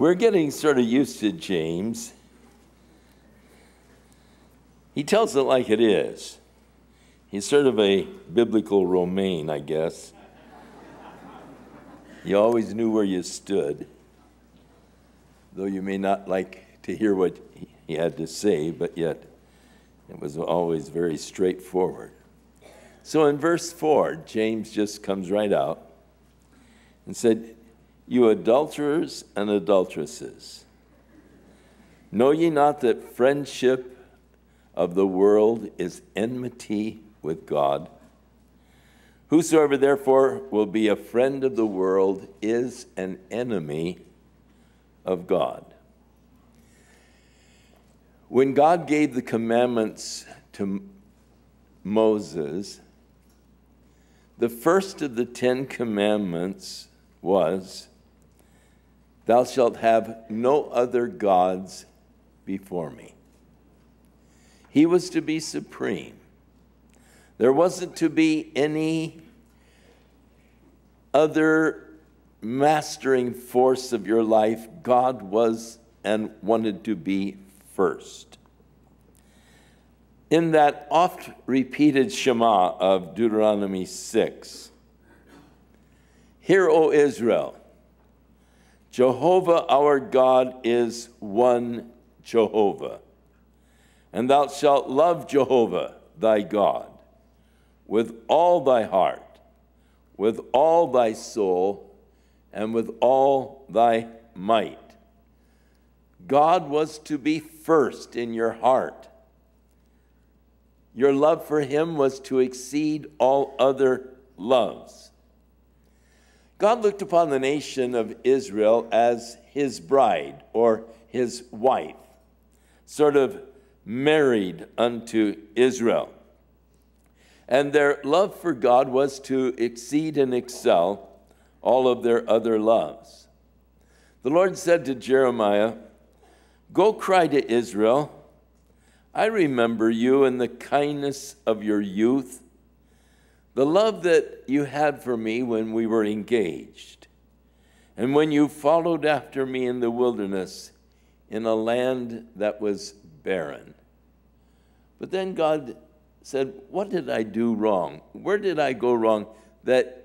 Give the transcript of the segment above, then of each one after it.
We're getting sort of used to James. He tells it like it is. He's sort of a biblical Romaine, I guess. You always knew where you stood, though you may not like to hear what he had to say, but yet it was always very straightforward. So in verse 4, James just comes right out and said, You adulterers and adulteresses, know ye not that friendship of the world is enmity with God? Whosoever therefore will be a friend of the world is an enemy of God. When God gave the commandments to Moses, the first of the Ten Commandments was, Thou shalt have no other gods before me. He was to be supreme. There wasn't to be any other mastering force of your life. God was and wanted to be first. In that oft repeated Shema of Deuteronomy 6, Hear, O Israel, Jehovah our God is one Jehovah, and thou shalt love Jehovah thy God with all thy heart, with all thy soul, and with all thy might. God was to be first in your heart. Your love for him was to exceed all other loves. God looked upon the nation of Israel as his bride or his wife, sort of married unto Israel and their love for God was to exceed and excel all of their other loves. The Lord said to Jeremiah, Go cry to Israel, I remember you in the kindness of your youth, the love that you had for me when we were engaged, and when you followed after me in the wilderness in a land that was barren. But then God said, What did I do wrong? Where did I go wrong? That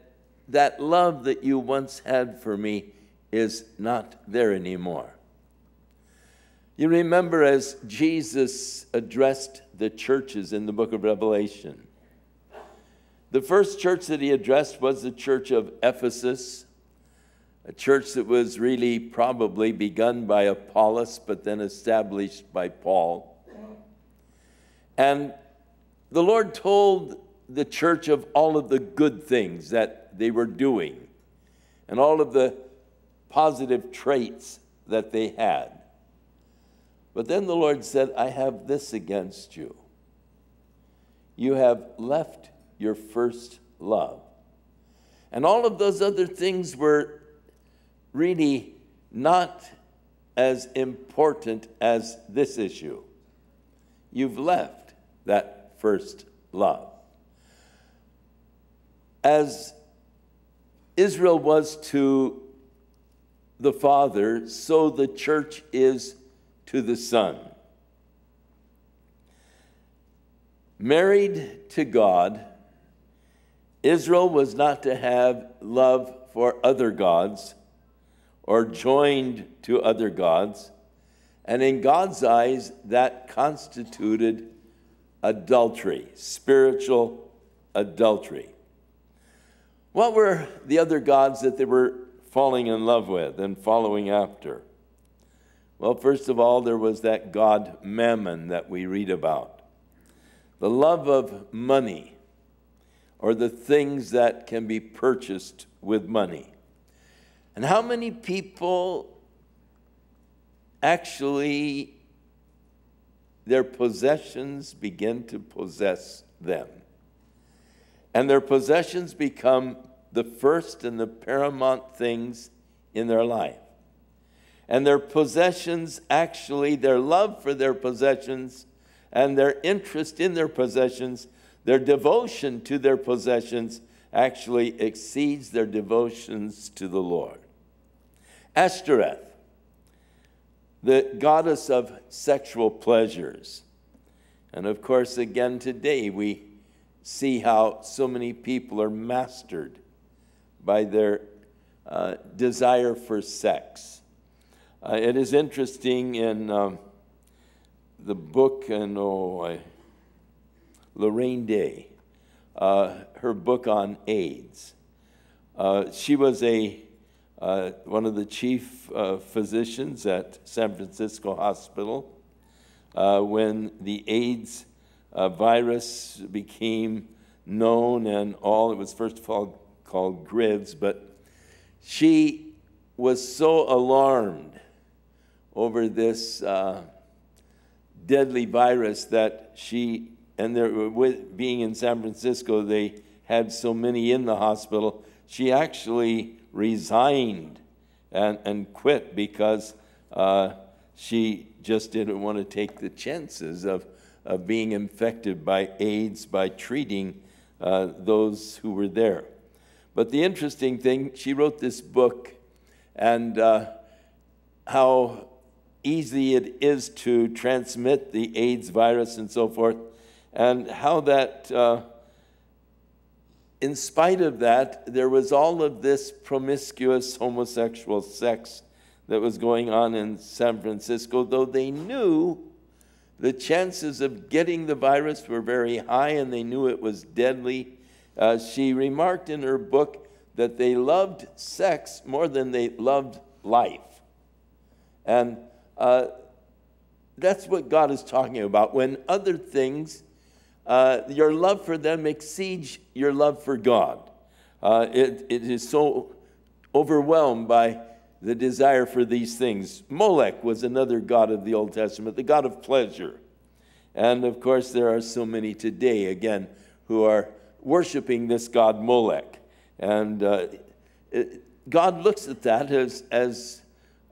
that love that you once had for me is not there anymore. You remember as Jesus addressed the churches in the book of Revelation. The first church that he addressed was the church of Ephesus, a church that was really probably begun by Apollos, but then established by Paul. And the Lord told the church of all of the good things that they were doing and all of the positive traits that they had. But then the Lord said, I have this against you. You have left your first love. And all of those other things were really not as important as this issue. You've left that first love. As Israel was to the Father, so the church is to the Son. Married to God, Israel was not to have love for other gods or joined to other gods. And in God's eyes, that constituted adultery, spiritual adultery. What were the other gods that they were falling in love with and following after? Well, first of all, there was that god Mammon that we read about. The love of money, or the things that can be purchased with money. And how many people actually their possessions begin to possess them. And their possessions become the first and the paramount things in their life. And their possessions, actually, their love for their possessions and their interest in their possessions, their devotion to their possessions, actually exceeds their devotions to the Lord. Ashtoreth the goddess of sexual pleasures. And of course, again today, we see how so many people are mastered by their uh, desire for sex. Uh, it is interesting in um, the book, and oh, I, Lorraine Day, uh, her book on AIDS. Uh, she was a uh, one of the chief uh, physicians at San Francisco Hospital when the AIDS virus became known and all. It was first of all called GRIDS, but she was so alarmed over this uh, deadly virus that she, and there, with being in San Francisco, they had so many in the hospital, she actually resigned and, and quit because uh, she just didn't want to take the chances of, of being infected by AIDS by treating uh, those who were there. But the interesting thing, she wrote this book and uh, how easy it is to transmit the AIDS virus and so forth, and how that, uh, in spite of that, there was all of this promiscuous homosexual sex that was going on in San Francisco, though they knew the chances of getting the virus were very high and they knew it was deadly. Uh, she remarked in her book that they loved sex more than they loved life. And uh, that's what God is talking about. When other things, uh, your love for them exceeds your love for God. Uh, it, it is so overwhelmed by the desire for these things. Molech was another god of the Old Testament, the god of pleasure. And of course, there are so many today, again, who are worshiping this god Molech. And uh, it, God looks at that as, as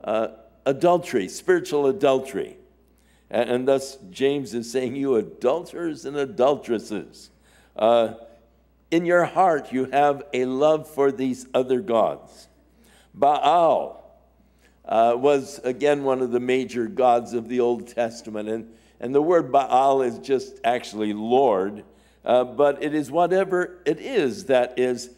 uh, adultery, spiritual adultery. And, thus, James is saying, You adulterers and adulteresses, uh, in your heart you have a love for these other gods. Baal uh, was, again, one of the major gods of the Old Testament. And, and the word Baal is just actually Lord, uh, but it is whatever it is that is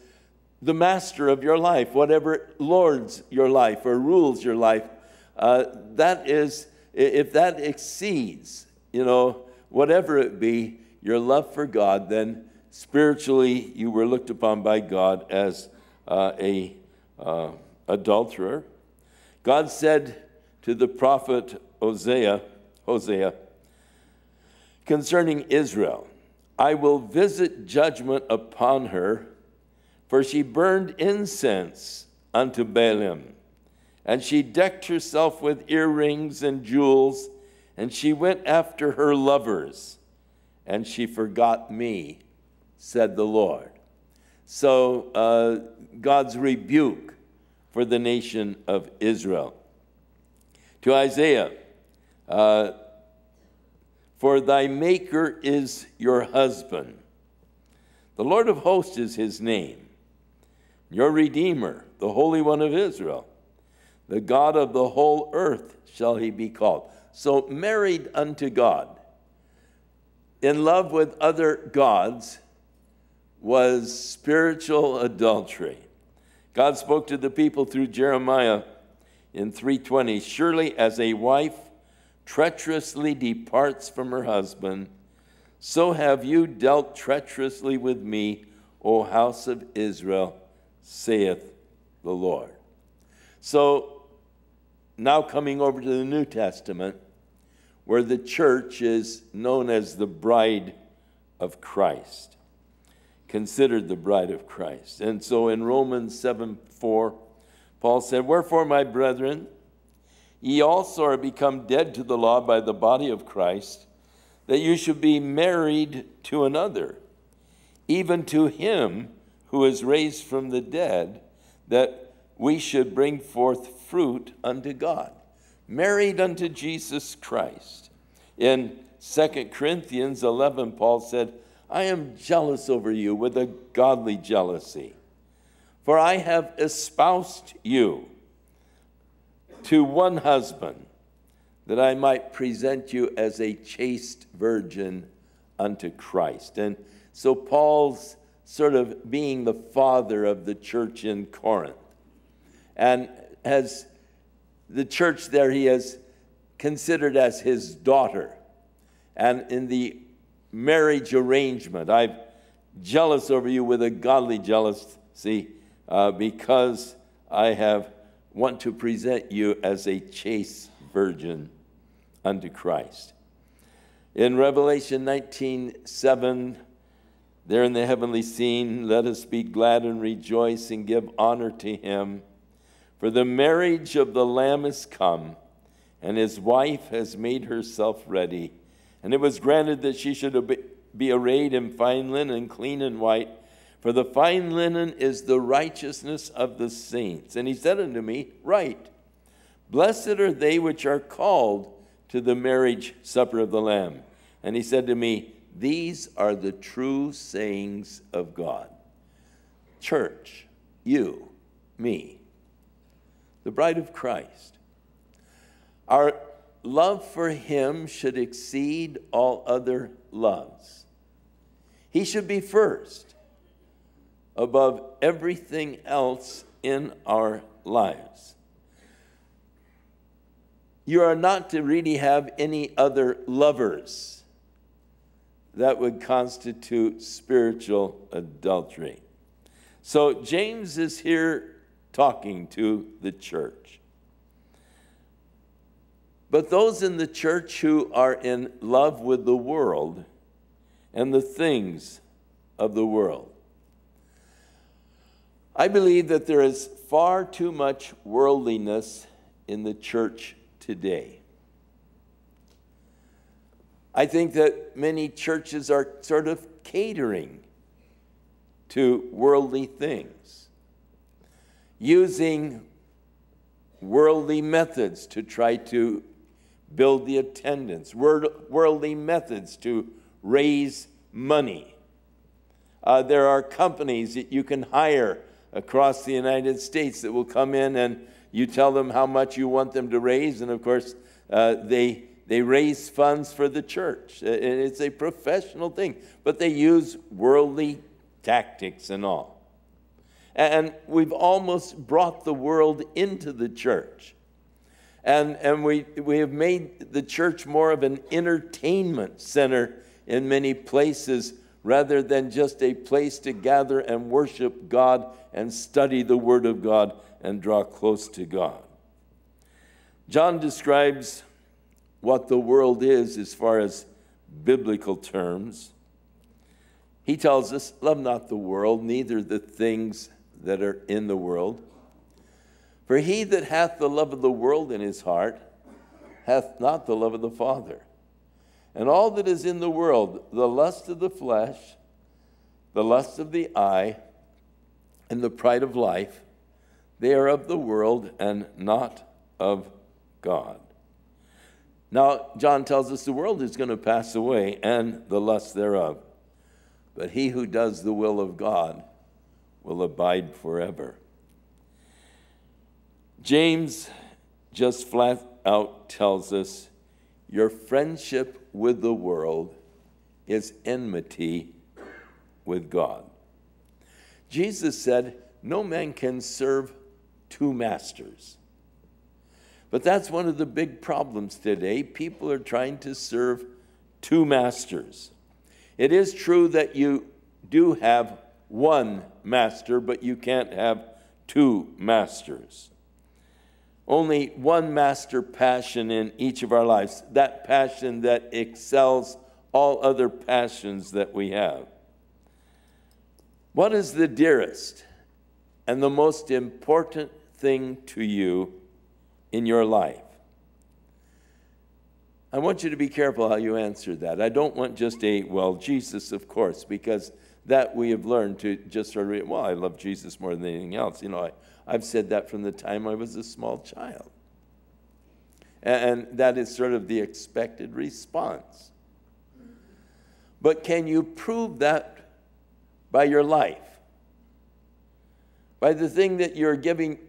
the master of your life, whatever lords your life or rules your life. Uh, that is, if that exceeds, you know, whatever it be, your love for God, then spiritually you were looked upon by God as uh, a uh, adulterer. God said to the prophet Hosea, Hosea, concerning Israel, I will visit judgment upon her, for she burned incense unto Baalim and she decked herself with earrings and jewels, and she went after her lovers, and she forgot me, said the Lord. So, uh, God's rebuke for the nation of Israel. To Isaiah, uh, for thy Maker is your husband. The Lord of hosts is his name, your Redeemer, the Holy One of Israel. The God of the whole earth shall he be called. So, married unto God, in love with other gods, was spiritual adultery. God spoke to the people through Jeremiah in 320 Surely as a wife treacherously departs from her husband, so have you dealt treacherously with me, O house of Israel, saith the Lord. So now coming over to the New Testament, where the church is known as the bride of Christ, considered the bride of Christ. And so in Romans 7 4, Paul said, Wherefore, my brethren, ye also are become dead to the law by the body of Christ, that you should be married to another, even to him who is raised from the dead, that we should bring forth fruit unto God, married unto Jesus Christ. In 2 Corinthians 11, Paul said, I am jealous over you with a godly jealousy, for I have espoused you to one husband, that I might present you as a chaste virgin unto Christ. And so Paul's sort of being the father of the church in Corinth. And has the church there he has considered as his daughter. And in the marriage arrangement, I'm jealous over you with a godly jealousy uh, because I have want to present you as a chaste virgin unto Christ. In Revelation 19 7, there in the heavenly scene, let us be glad and rejoice and give honor to him. For the marriage of the Lamb is come, and his wife has made herself ready. And it was granted that she should be arrayed in fine linen, clean and white. For the fine linen is the righteousness of the saints. And he said unto me, Right. Blessed are they which are called to the marriage supper of the Lamb. And he said to me, These are the true sayings of God. Church, you, me, the bride of Christ. Our love for him should exceed all other loves. He should be first above everything else in our lives. You are not to really have any other lovers. That would constitute spiritual adultery. So James is here talking to the church. But those in the church who are in love with the world and the things of the world. I believe that there is far too much worldliness in the church today. I think that many churches are sort of catering to worldly things, using worldly methods to try to build the attendance, worldly methods to raise money. Uh, there are companies that you can hire across the United States that will come in and you tell them how much you want them to raise, and of course, uh, they, they raise funds for the church. It's a professional thing, but they use worldly tactics and all. And we've almost brought the world into the church. And, and we, we have made the church more of an entertainment center in many places rather than just a place to gather and worship God and study the Word of God and draw close to God. John describes what the world is as far as biblical terms. He tells us, Love not the world, neither the things that are in the world. For he that hath the love of the world in his heart hath not the love of the Father. And all that is in the world, the lust of the flesh, the lust of the eye, and the pride of life, they are of the world and not of God. Now, John tells us the world is going to pass away and the lust thereof. But he who does the will of God will abide forever. James just flat out tells us your friendship with the world is enmity with God. Jesus said, No man can serve two masters. But that's one of the big problems today. People are trying to serve two masters. It is true that you do have one master, but you can't have two masters. Only one master passion in each of our lives, that passion that excels all other passions that we have. What is the dearest and the most important thing to you in your life? I want you to be careful how you answer that. I don't want just a, well, Jesus, of course, because that we have learned to just sort of, well, I love Jesus more than anything else. You know, I, I've said that from the time I was a small child. And that is sort of the expected response. But can you prove that by your life? By the thing that you're giving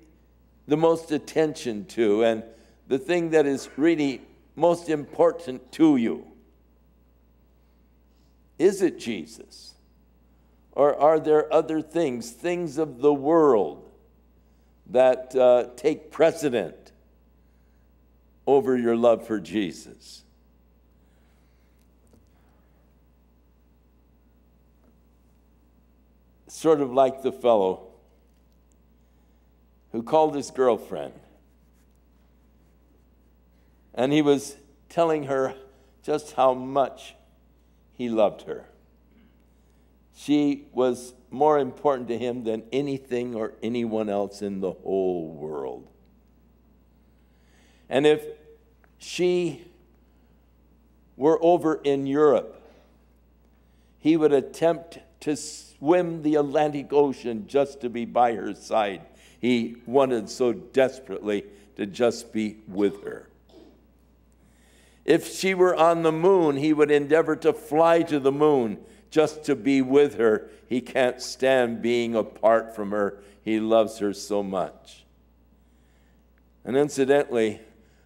the most attention to and the thing that is really most important to you? Is it Jesus? Or are there other things, things of the world, that uh, take precedent over your love for Jesus? Sort of like the fellow who called his girlfriend. And he was telling her just how much he loved her. She was more important to him than anything or anyone else in the whole world. And if she were over in Europe, he would attempt to swim the Atlantic Ocean just to be by her side. He wanted so desperately to just be with her. If she were on the moon, he would endeavor to fly to the moon just to be with her. He can't stand being apart from her. He loves her so much. And incidentally,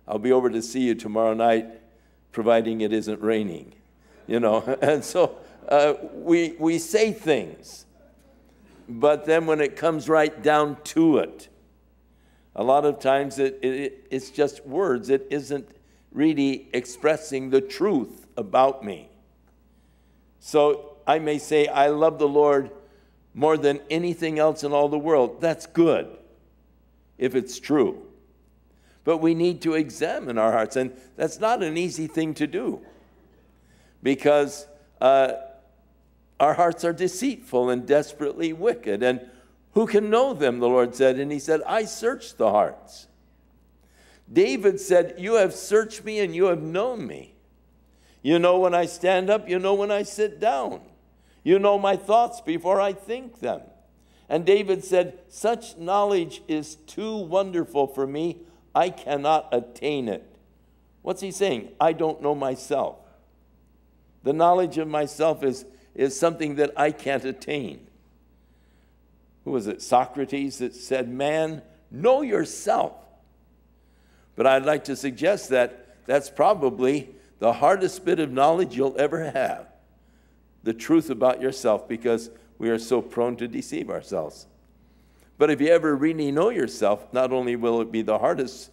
I'll be over to see you tomorrow night, providing it isn't raining. You know, and so uh, we, we say things, but then when it comes right down to it, a lot of times it, it, it's just words. It isn't really expressing the truth about me. So I may say, I love the Lord more than anything else in all the world. That's good if it's true. But we need to examine our hearts, and that's not an easy thing to do because uh, our hearts are deceitful and desperately wicked. And who can know them, the Lord said. And he said, I search the hearts. David said, You have searched me and you have known me. You know when I stand up, you know when I sit down. You know my thoughts before I think them. And David said, Such knowledge is too wonderful for me, I cannot attain it. What's he saying? I don't know myself. The knowledge of myself is, is something that I can't attain. Who was it? Socrates that said, Man, know yourself. But I'd like to suggest that that's probably the hardest bit of knowledge you'll ever have the truth about yourself because we are so prone to deceive ourselves. But if you ever really know yourself, not only will it be the hardest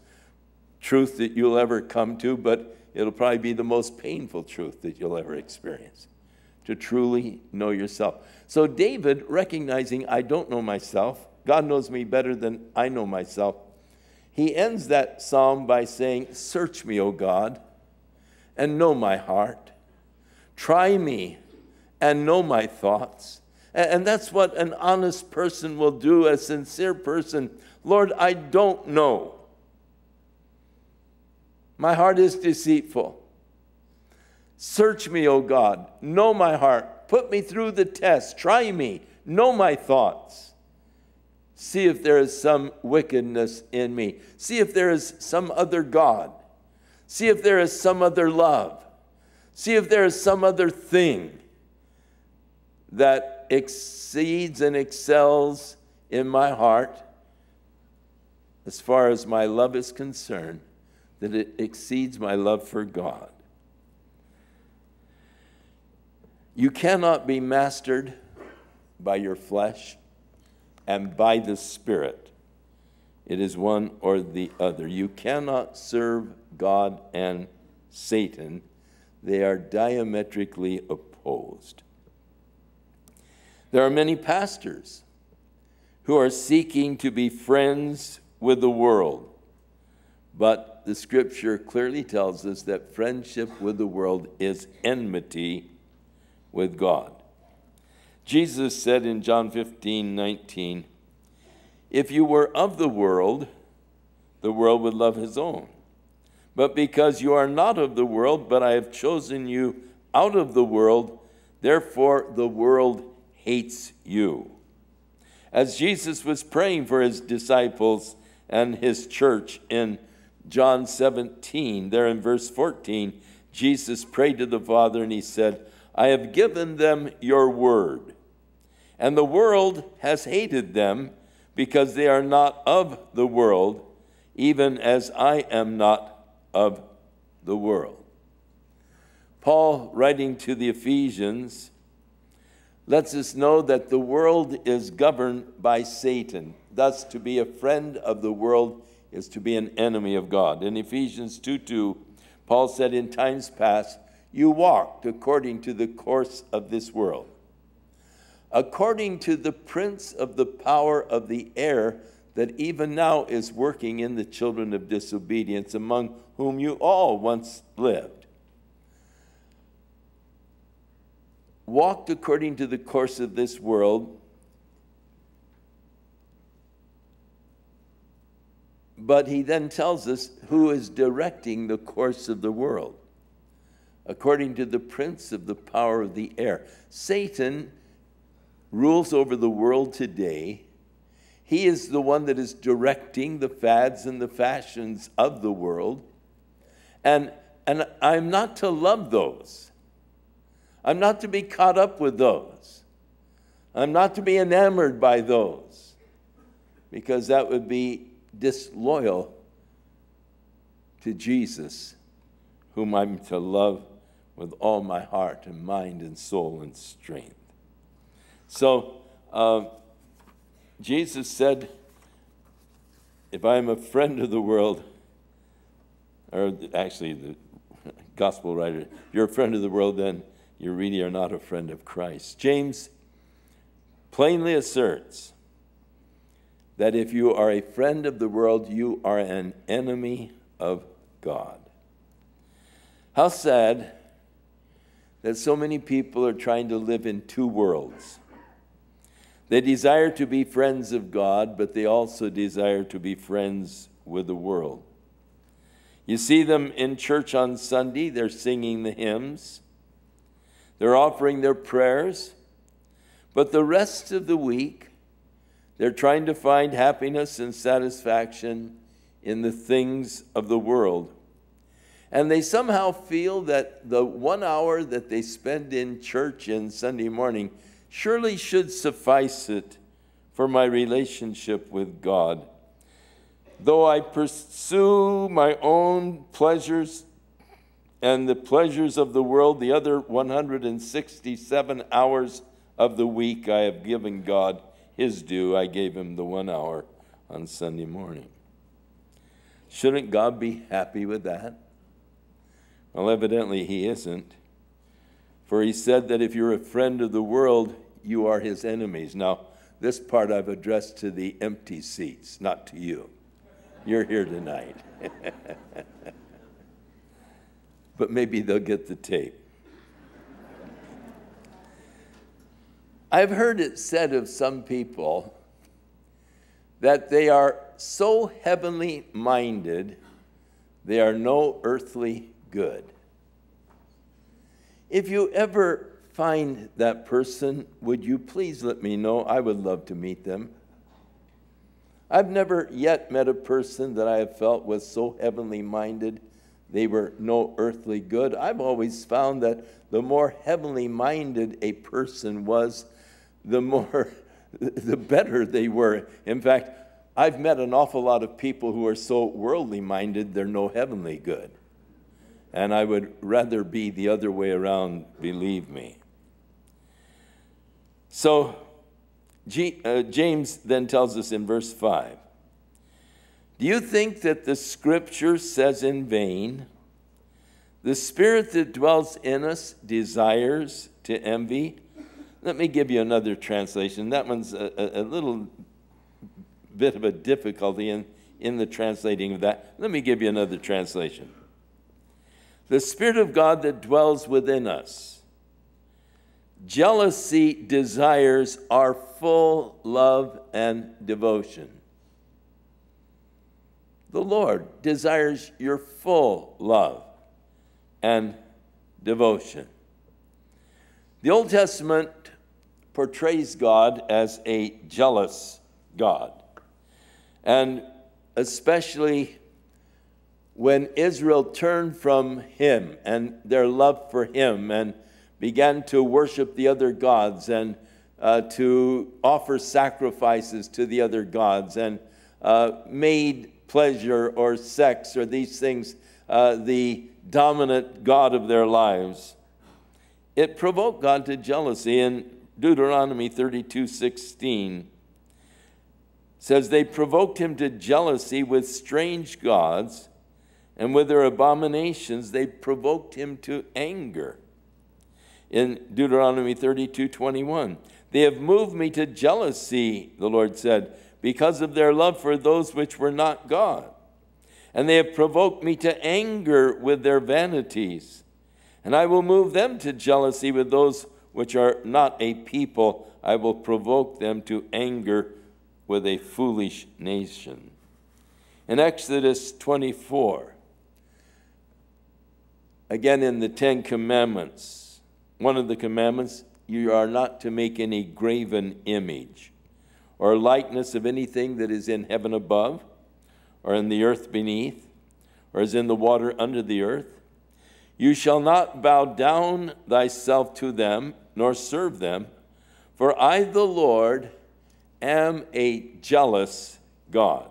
truth that you'll ever come to, but it'll probably be the most painful truth that you'll ever experience to truly know yourself. So, David, recognizing I don't know myself, God knows me better than I know myself, he ends that psalm by saying, Search me, O God, and know my heart. Try me and know my thoughts. And that's what an honest person will do, a sincere person. Lord, I don't know. My heart is deceitful. Search me, O God. Know my heart. Put me through the test. Try me. Know my thoughts. See if there is some wickedness in me. See if there is some other God. See if there is some other love. See if there is some other thing that exceeds and excels in my heart as far as my love is concerned, that it exceeds my love for God. You cannot be mastered by your flesh and by the Spirit. It is one or the other. You cannot serve God and Satan, they are diametrically opposed. There are many pastors who are seeking to be friends with the world, but the scripture clearly tells us that friendship with the world is enmity with God. Jesus said in John 15 19, If you were of the world, the world would love his own. But because you are not of the world, but I have chosen you out of the world, therefore the world hates you. As Jesus was praying for his disciples and his church in John 17, there in verse 14, Jesus prayed to the Father and he said, I have given them your word, and the world has hated them because they are not of the world, even as I am not of the world. Paul, writing to the Ephesians, lets us know that the world is governed by Satan. Thus, to be a friend of the world is to be an enemy of God. In Ephesians 2 2, Paul said, In times past, you walked according to the course of this world, according to the prince of the power of the air that even now is working in the children of disobedience, among whom you all once lived. Walked according to the course of this world. But he then tells us who is directing the course of the world according to the prince of the power of the air. Satan rules over the world today. He is the one that is directing the fads and the fashions of the world. And, and I'm not to love those. I'm not to be caught up with those. I'm not to be enamored by those because that would be disloyal to Jesus, whom I'm to love with all my heart and mind and soul and strength. So, uh, Jesus said, If I am a friend of the world, or actually, the gospel writer, you're a friend of the world, then you really are not a friend of Christ. James plainly asserts that if you are a friend of the world, you are an enemy of God. How sad that so many people are trying to live in two worlds. They desire to be friends of God, but they also desire to be friends with the world. You see them in church on Sunday, they're singing the hymns, they're offering their prayers, but the rest of the week, they're trying to find happiness and satisfaction in the things of the world. And they somehow feel that the one hour that they spend in church in Sunday morning surely should suffice it for my relationship with God. Though I pursue my own pleasures and the pleasures of the world, the other 167 hours of the week I have given God his due. I gave him the one hour on Sunday morning. Shouldn't God be happy with that? Well, evidently he isn't. For he said that if you're a friend of the world, you are his enemies. Now, this part I've addressed to the empty seats, not to you. You're here tonight. but maybe they'll get the tape. I've heard it said of some people that they are so heavenly minded, they are no earthly good. If you ever find that person, would you please let me know? I would love to meet them. I've never yet met a person that I have felt was so heavenly minded they were no earthly good. I've always found that the more heavenly minded a person was, the more the better they were. In fact, I've met an awful lot of people who are so worldly minded they're no heavenly good and I would rather be the other way around, believe me. So, G, uh, James then tells us in verse 5 Do you think that the scripture says in vain, the spirit that dwells in us desires to envy? Let me give you another translation. That one's a, a, a little bit of a difficulty in, in the translating of that. Let me give you another translation the Spirit of God that dwells within us. Jealousy desires our full love and devotion. The Lord desires your full love and devotion. The Old Testament portrays God as a jealous God. And especially when Israel turned from him and their love for him and began to worship the other gods and uh, to offer sacrifices to the other gods and uh, made pleasure or sex or these things uh, the dominant God of their lives. It provoked God to jealousy. In Deuteronomy 32 16 says, They provoked him to jealousy with strange gods, and with their abominations they provoked him to anger. In Deuteronomy 32 21, they have moved me to jealousy, the Lord said, because of their love for those which were not God. And they have provoked me to anger with their vanities. And I will move them to jealousy with those which are not a people. I will provoke them to anger with a foolish nation. In Exodus 24, again in the Ten Commandments, one of the commandments, you are not to make any graven image or likeness of anything that is in heaven above, or in the earth beneath, or is in the water under the earth. You shall not bow down thyself to them, nor serve them, for I, the Lord, am a jealous God.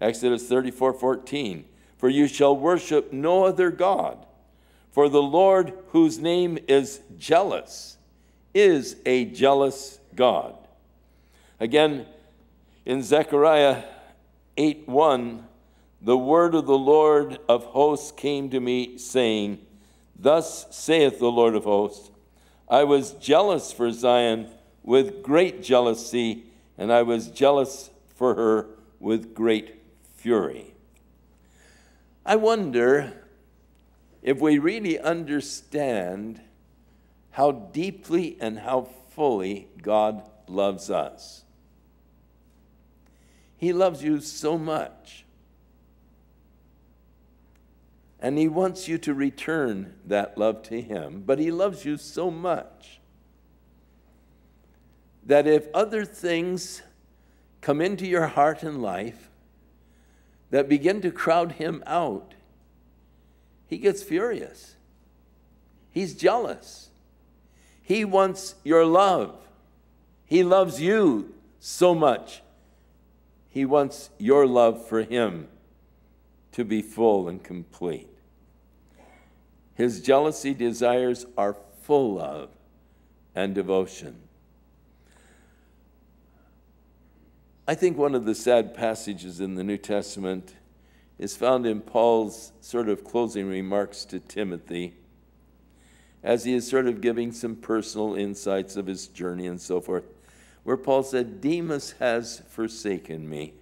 Exodus 34 14. For you shall worship no other God, for the Lord, whose name is jealous, is a jealous God. Again, in Zechariah 8 1, the word of the Lord of hosts came to me, saying, Thus saith the Lord of hosts, I was jealous for Zion with great jealousy, and I was jealous for her with great fury. I wonder if we really understand how deeply and how fully God loves us. He loves you so much. And He wants you to return that love to Him, but He loves you so much that if other things come into your heart and life that begin to crowd Him out, He gets furious. He's jealous. He wants your love. He loves you so much. He wants your love for Him to be full and complete. His jealousy desires are full love and devotion. I think one of the sad passages in the New Testament is found in Paul's sort of closing remarks to Timothy as he is sort of giving some personal insights of his journey and so forth, where Paul said, Demas has forsaken me,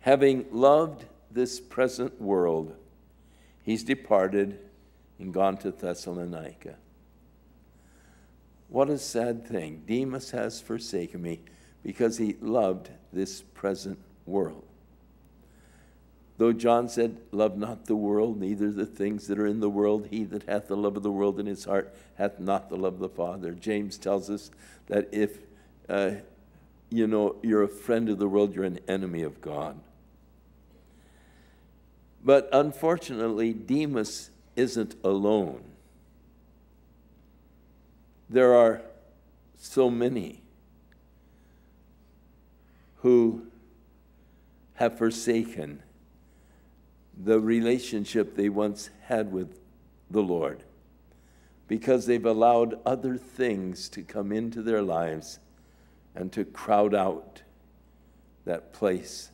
having loved this present world. He's departed and gone to Thessalonica. What a sad thing. Demas has forsaken me because he loved this present world. Though John said, Love not the world, neither the things that are in the world. He that hath the love of the world in his heart hath not the love of the Father. James tells us that if uh, you know you're a friend of the world, you're an enemy of God. But unfortunately, Demas isn't alone. There are so many who have forsaken the relationship they once had with the Lord because they've allowed other things to come into their lives and to crowd out that place,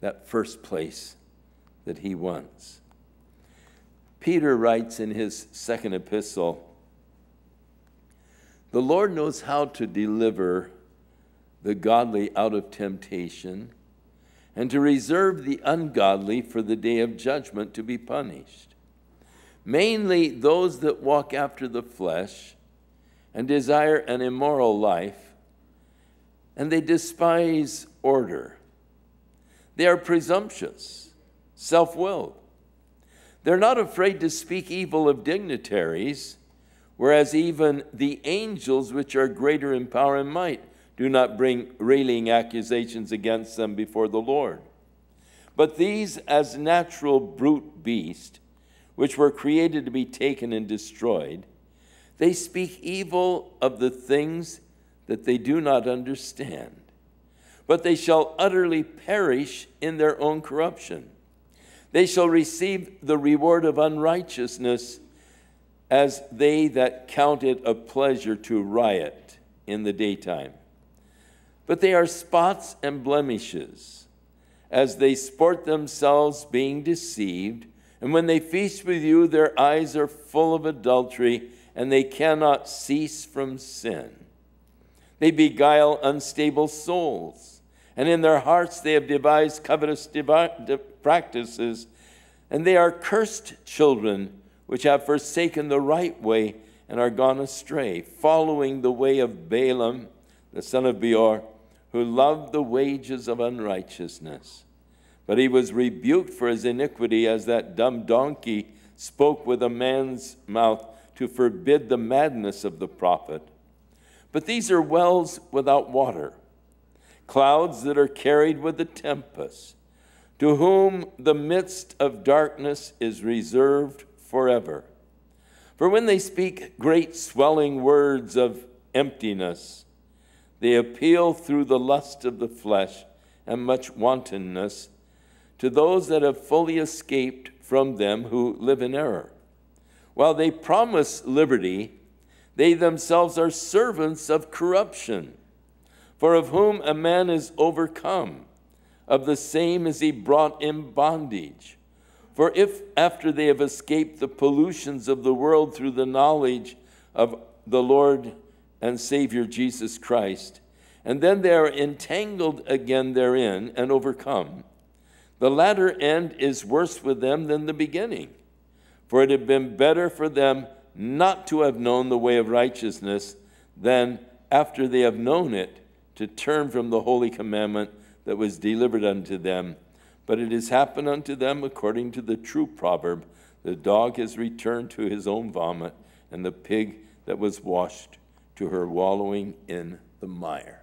that first place that he wants. Peter writes in his second epistle The Lord knows how to deliver the godly out of temptation and to reserve the ungodly for the day of judgment to be punished. Mainly those that walk after the flesh and desire an immoral life, and they despise order. They are presumptuous, self willed. They're not afraid to speak evil of dignitaries, whereas even the angels, which are greater in power and might, do not bring railing accusations against them before the Lord. But these, as natural brute beasts, which were created to be taken and destroyed, they speak evil of the things that they do not understand. But they shall utterly perish in their own corruption. They shall receive the reward of unrighteousness as they that count it a pleasure to riot in the daytime. But they are spots and blemishes as they sport themselves, being deceived. And when they feast with you, their eyes are full of adultery, and they cannot cease from sin. They beguile unstable souls, and in their hearts they have devised covetous practices, and they are cursed children which have forsaken the right way and are gone astray, following the way of Balaam, the son of Beor, who loved the wages of unrighteousness. But he was rebuked for his iniquity, as that dumb donkey spoke with a man's mouth to forbid the madness of the prophet. But these are wells without water, clouds that are carried with the tempest, to whom the midst of darkness is reserved forever. For when they speak great swelling words of emptiness, they appeal through the lust of the flesh and much wantonness to those that have fully escaped from them who live in error. While they promise liberty, they themselves are servants of corruption. For of whom a man is overcome, of the same is he brought in bondage. For if after they have escaped the pollutions of the world through the knowledge of the Lord and Savior Jesus Christ, and then they are entangled again therein and overcome, the latter end is worse with them than the beginning. For it had been better for them not to have known the way of righteousness than after they have known it to turn from the holy commandment that was delivered unto them but it has happened unto them according to the true proverb the dog has returned to his own vomit, and the pig that was washed to her wallowing in the mire.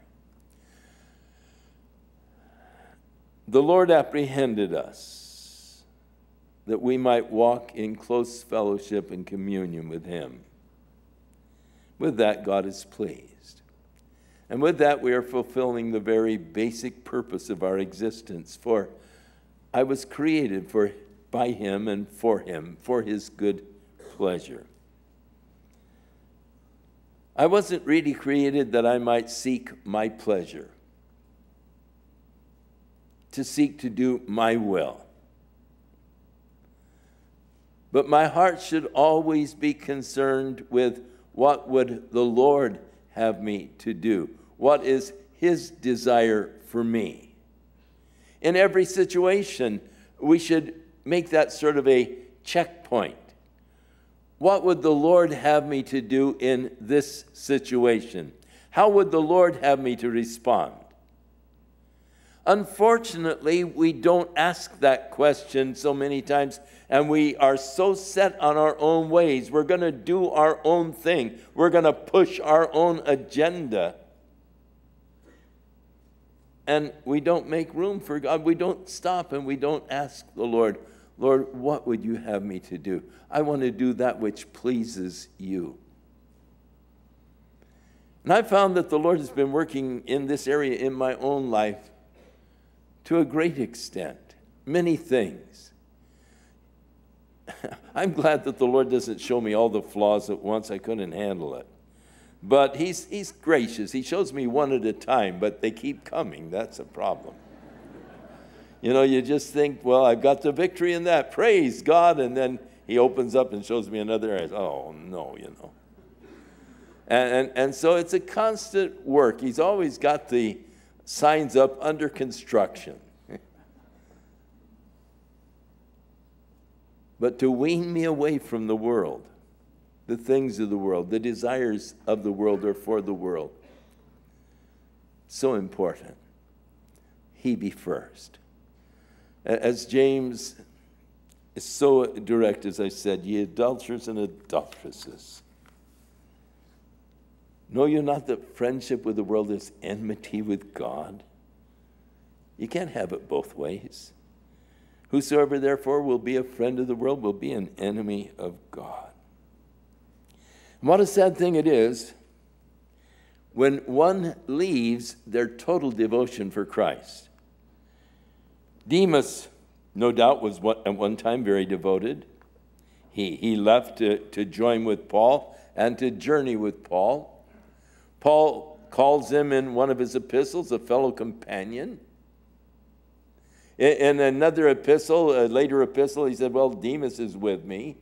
The Lord apprehended us that we might walk in close fellowship and communion with Him. With that, God is pleased. And with that, we are fulfilling the very basic purpose of our existence. For I was created for, by him and for him, for his good pleasure. I wasn't really created that I might seek my pleasure, to seek to do my will. But my heart should always be concerned with what would the Lord have me to do? What is his desire for me? in every situation, we should make that sort of a checkpoint. What would the Lord have me to do in this situation? How would the Lord have me to respond? Unfortunately, we don't ask that question so many times, and we are so set on our own ways. We're going to do our own thing, we're going to push our own agenda and we don't make room for God. We don't stop and we don't ask the Lord, Lord, what would you have me to do? I want to do that which pleases you. And I found that the Lord has been working in this area in my own life to a great extent, many things. I'm glad that the Lord doesn't show me all the flaws at once. I couldn't handle it. But he's, he's gracious. He shows me one at a time, but they keep coming. That's a problem. You know, you just think, well, I've got the victory in that. Praise God. And then he opens up and shows me another. Oh, no, you know. And, and, and so it's a constant work. He's always got the signs up under construction. but to wean me away from the world the things of the world, the desires of the world are for the world. So important. He be first. As James is so direct, as I said, ye adulterers and adulteresses. Know you not that friendship with the world is enmity with God? You can't have it both ways. Whosoever therefore will be a friend of the world will be an enemy of God. And what a sad thing it is when one leaves their total devotion for Christ. Demas no doubt was at one time very devoted. He, he left to, to join with Paul and to journey with Paul. Paul calls him in one of his epistles a fellow companion. In, another epistle, a later epistle, he said, Well, Demas is with me.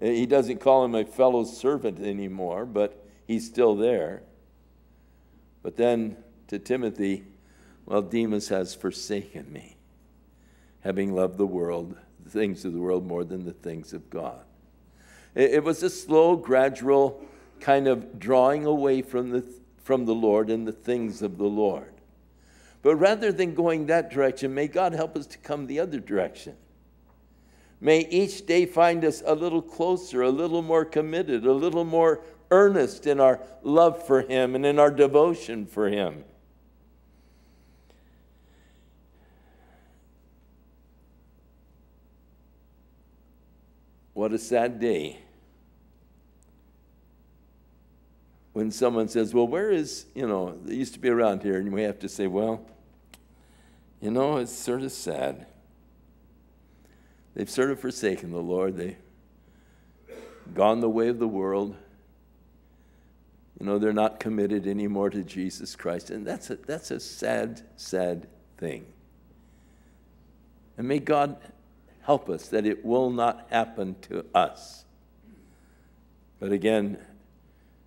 Uh, he doesn't call him a fellow servant anymore, but he's still there. But then to Timothy, well, Demas has forsaken me, having loved the world, the things of the world more than the things of God. It was a slow, gradual kind of drawing away from the, from the Lord and the things of the Lord. But rather than going that direction, may God help us to come the other direction. May each day find us a little closer, a little more committed, a little more earnest in our love for Him and in our devotion for Him. What a sad day when someone says, Well, where is, you know, they used to be around here, and we have to say, Well, you know, it's sort of sad. They've sort of forsaken the Lord. They've gone the way of the world. You know, they're not committed anymore to Jesus Christ. And that's a, that's a sad, sad thing. And may God help us that it will not happen to us. But again,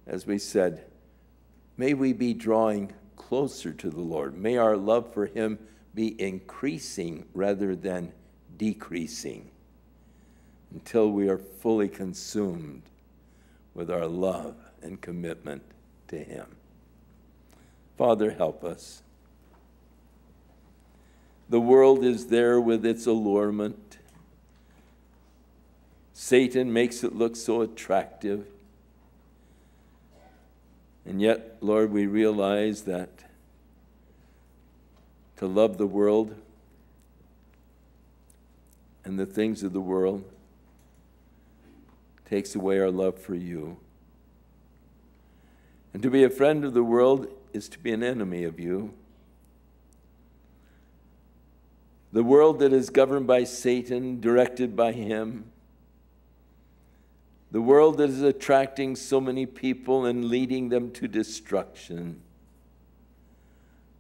as we said, may we be drawing closer to the Lord. May our love for Him be increasing rather than decreasing until we are fully consumed with our love and commitment to Him. Father, help us. The world is there with its allurement. Satan makes it look so attractive. And yet, Lord, we realize that to love the world and the things of the world takes away our love for you. And to be a friend of the world is to be an enemy of you. The world that is governed by Satan, directed by him, the world that is attracting so many people and leading them to destruction.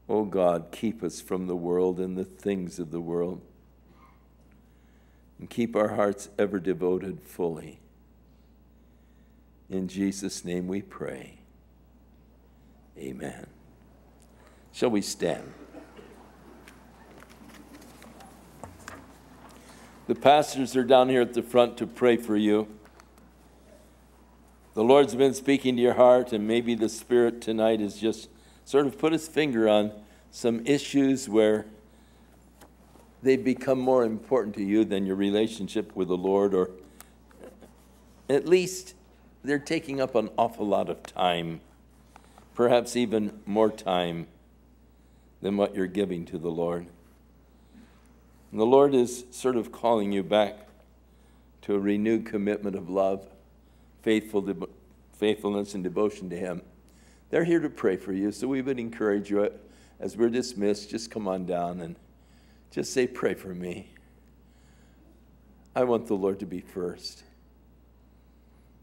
Oh God, keep us from the world and the things of the world. And keep our hearts ever devoted fully. In Jesus' name we pray. Amen. Shall we stand? The pastors are down here at the front to pray for you. The Lord's been speaking to your heart, and maybe the Spirit tonight has just sort of put his finger on some issues where they've become more important to you than your relationship with the Lord, or at least they're taking up an awful lot of time, perhaps even more time than what you're giving to the Lord. And the Lord is sort of calling you back to a renewed commitment of love faithful faithfulness and devotion to Him. They're here to pray for you, so we would encourage you uh, as we're dismissed, just come on down and just say, Pray for me. I want the Lord to be first.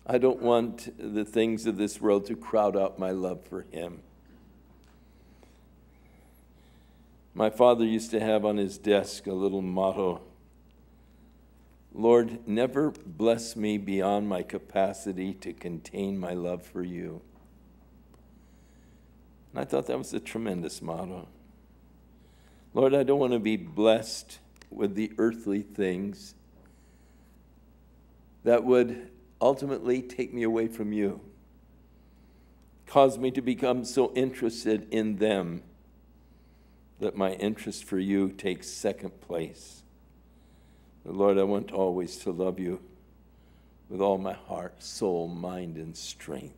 I don't want the things of this world to crowd out my love for Him. My father used to have on his desk a little motto Lord, never bless me beyond my capacity to contain my love for you. And I thought that was a tremendous motto. Lord, I don't want to be blessed with the earthly things that would ultimately take me away from you, cause me to become so interested in them that my interest for you takes second place. Lord, I want always to love you with all my heart, soul, mind, and strength.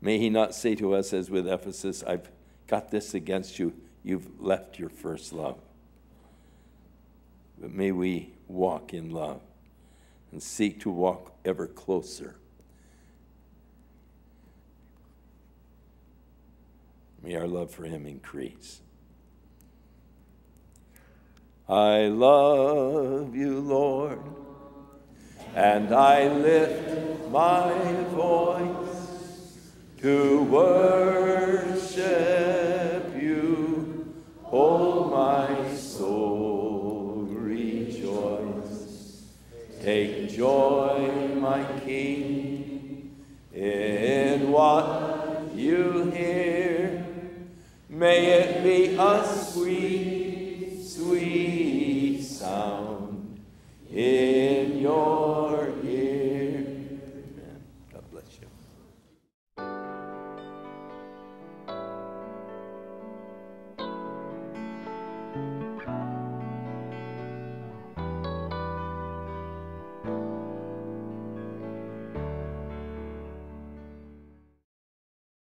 May he not say to us, as with Ephesus, I've got this against you, you've left your first love. But may we walk in love and seek to walk ever closer. May our love for him increase. I love you, Lord, and I lift my voice to worship you. Oh, my soul, rejoice. Take joy, my King, in what you hear. May it be a sweet, sweet sound in your